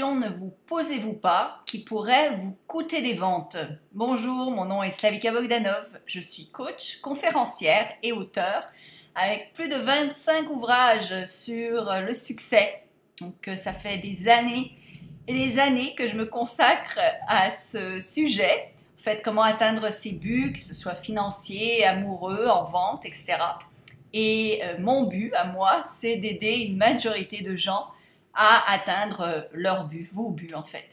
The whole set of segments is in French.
ne vous posez-vous pas qui pourrait vous coûter des ventes Bonjour, mon nom est Slavika Bogdanov, je suis coach, conférencière et auteur avec plus de 25 ouvrages sur le succès. Donc ça fait des années et des années que je me consacre à ce sujet. En fait, comment atteindre ses buts, que ce soit financier, amoureux, en vente, etc. Et euh, mon but à moi, c'est d'aider une majorité de gens à atteindre leur but, vos buts en fait.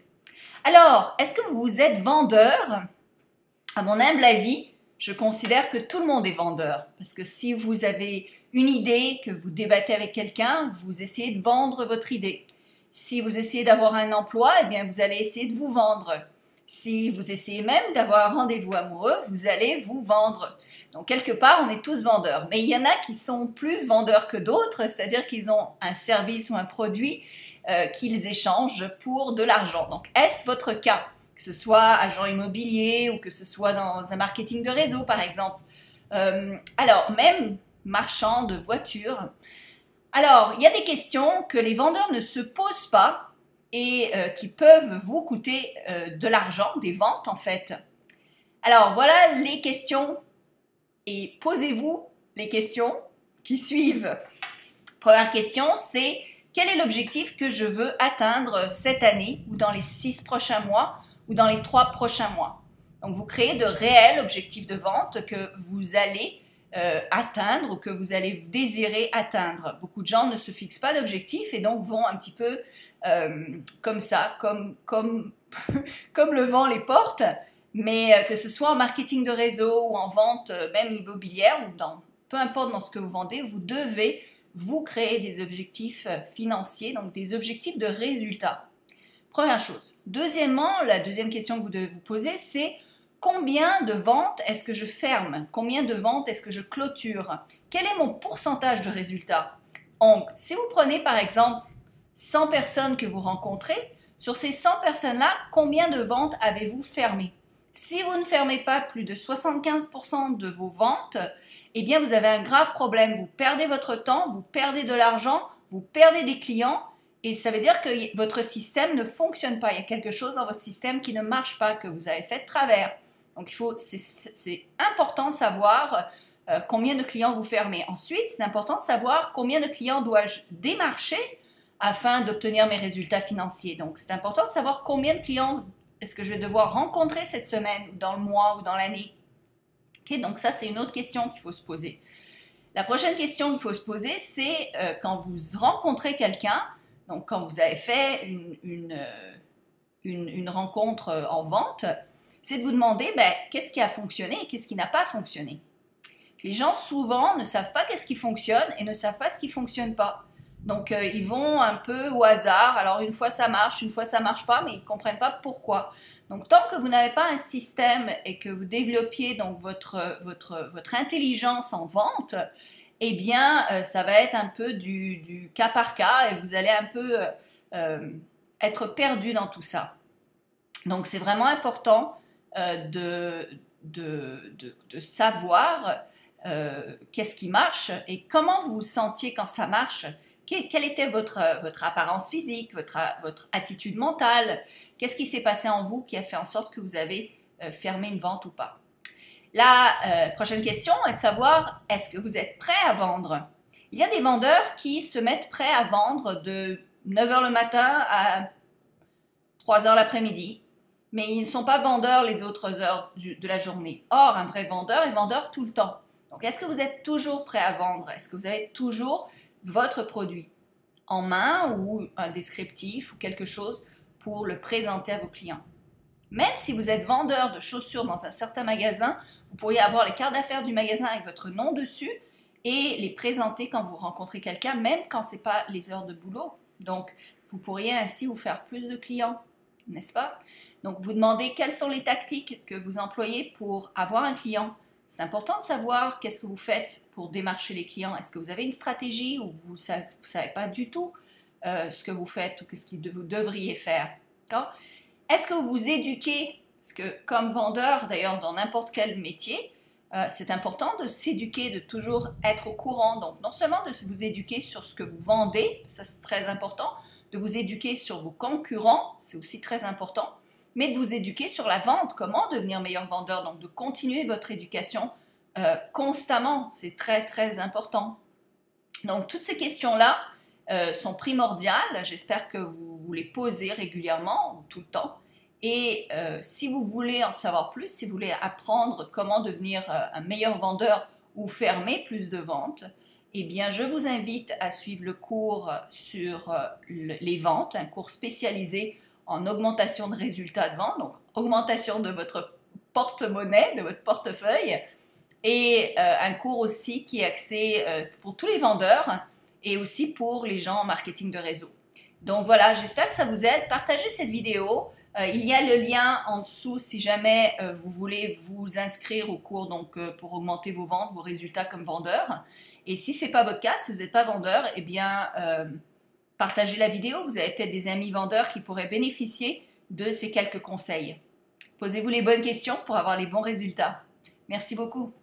Alors, est-ce que vous êtes vendeur? À mon humble avis, je considère que tout le monde est vendeur. Parce que si vous avez une idée, que vous débattez avec quelqu'un, vous essayez de vendre votre idée. Si vous essayez d'avoir un emploi, eh bien, vous allez essayer de vous vendre. Si vous essayez même d'avoir un rendez-vous amoureux, vous allez vous vendre. Donc quelque part, on est tous vendeurs. Mais il y en a qui sont plus vendeurs que d'autres, c'est-à-dire qu'ils ont un service ou un produit euh, qu'ils échangent pour de l'argent. Donc est-ce votre cas Que ce soit agent immobilier ou que ce soit dans un marketing de réseau, par exemple? Euh, alors, même marchand de voitures. Alors, il y a des questions que les vendeurs ne se posent pas et euh, qui peuvent vous coûter de l'argent, des ventes en fait. Alors voilà les questions et posez-vous les questions qui suivent. Première question, c'est quel est l'objectif que je veux atteindre cette année ou dans les six prochains mois ou dans les trois prochains mois? Donc vous créez de réels objectifs de vente que vous allez euh, atteindre ou que vous allez désirer atteindre. Beaucoup de gens ne se fixent pas d'objectifs et donc vont un petit peu euh, comme ça, comme, comme, comme le vent les porte, mais euh, que ce soit en marketing de réseau ou en vente euh, même immobilière ou dans peu importe dans ce que vous vendez, vous devez vous créer des objectifs financiers, donc des objectifs de résultats. Première chose. Deuxièmement, la deuxième question que vous devez vous poser, c'est combien de ventes est-ce que je ferme? Combien de ventes est-ce que je clôture? Quel est mon pourcentage de résultats? Donc, si vous prenez par exemple 100 personnes que vous rencontrez, sur ces 100 personnes-là, combien de ventes avez-vous fermées? Si vous ne fermez pas plus de 75% de vos ventes, eh bien vous avez un grave problème. Vous perdez votre temps, vous perdez de l'argent, vous perdez des clients et ça veut dire que votre système ne fonctionne pas. Il y a quelque chose dans votre système qui ne marche pas, que vous avez fait de travers. Donc il faut, c'est important de savoir euh, combien de clients vous fermez. Ensuite, c'est important de savoir combien de clients dois-je démarcher afin d'obtenir mes résultats financiers. Donc, c'est important de savoir combien de clients est-ce que je vais devoir rencontrer cette semaine, ou dans le mois, ou dans l'année? donc ça, c'est une autre question qu'il faut se poser. La prochaine question qu'il faut se poser, c'est euh, quand vous rencontrez quelqu'un, donc quand vous avez fait une, euh, rencontre euh, en vente, c'est de vous demander ben, qu'est-ce qui a fonctionné et qu'est-ce qui n'a pas fonctionné? Les gens souvent ne savent pas qu'est-ce qui fonctionne et ne savent pas ce qui ne fonctionne pas. Donc euh, ils vont un peu au hasard. Alors une fois ça marche, une fois ça marche pas, mais ils comprennent pas pourquoi. Donc tant que vous n'avez pas un système et que vous développiez donc votre votre votre intelligence en vente, eh bien euh, ça va être un peu du, cas par cas et vous allez un peu euh, être perdu dans tout ça. Donc c'est vraiment important de, de, de, de, savoir qu'est-ce qui marche et comment vous vous sentiez quand ça marche quelle était votre, votre apparence physique, votre, votre attitude mentale? Qu'est-ce qui s'est passé en vous qui a fait en sorte que vous avez euh, fermé une vente ou pas? La euh, prochaine question est de savoir, est-ce que vous êtes prêt à vendre? Il y a des vendeurs qui se mettent prêts à vendre de 9h le matin à 3h l'après-midi, mais ils ne sont pas vendeurs les autres heures de la journée. Or, un vrai vendeur est vendeur tout le temps. Donc, est-ce que vous êtes toujours prêt à vendre? Est-ce que vous avez toujours votre produit en main ou un descriptif ou quelque chose pour le présenter à vos clients. Même si vous êtes vendeur de chaussures dans un certain magasin, vous pourriez avoir les cartes d'affaires du magasin avec votre nom dessus et les présenter quand vous rencontrez quelqu'un, même quand ce n'est pas les heures de boulot. Donc, vous pourriez ainsi vous faire plus de clients, n'est-ce pas? Donc, vous demandez quelles sont les tactiques que vous employez pour avoir un client. C'est important de savoir qu'est-ce que vous faites pour démarcher les clients. Est-ce que vous avez une stratégie ou vous ne savez, pas du tout euh, ce que vous faites ou ce que vous devriez faire Est-ce que vous vous éduquez? Parce que comme vendeur, d'ailleurs dans n'importe quel métier, euh, c'est important de s'éduquer, de toujours être au courant. Donc non seulement de vous éduquer sur ce que vous vendez, ça c'est très important, de vous éduquer sur vos concurrents, c'est aussi très important, mais de vous éduquer sur la vente, comment devenir meilleur vendeur, donc de continuer votre éducation euh, constamment, c'est très très important. Donc toutes ces questions-là euh, sont primordiales, j'espère que vous, vous les posez régulièrement, tout le temps. Et euh, si vous voulez en savoir plus, si vous voulez apprendre comment devenir un meilleur vendeur ou fermer plus de ventes, eh bien, je vous invite à suivre le cours sur les ventes, un cours spécialisé en augmentation de résultats de vente, donc augmentation de votre porte-monnaie, de votre portefeuille, et euh, un cours aussi qui est axé euh, pour tous les vendeurs et aussi pour les gens en marketing de réseau. Donc voilà, j'espère que ça vous aide. Partagez cette vidéo. Euh, il y a le lien en dessous si jamais vous voulez vous inscrire au cours donc, pour augmenter vos ventes, vos résultats comme vendeur. Et si ce n'est pas votre cas, si vous n'êtes pas vendeur, eh bien, partagez la vidéo. Vous avez peut-être des amis vendeurs qui pourraient bénéficier de ces quelques conseils. Posez-vous les bonnes questions pour avoir les bons résultats. Merci beaucoup.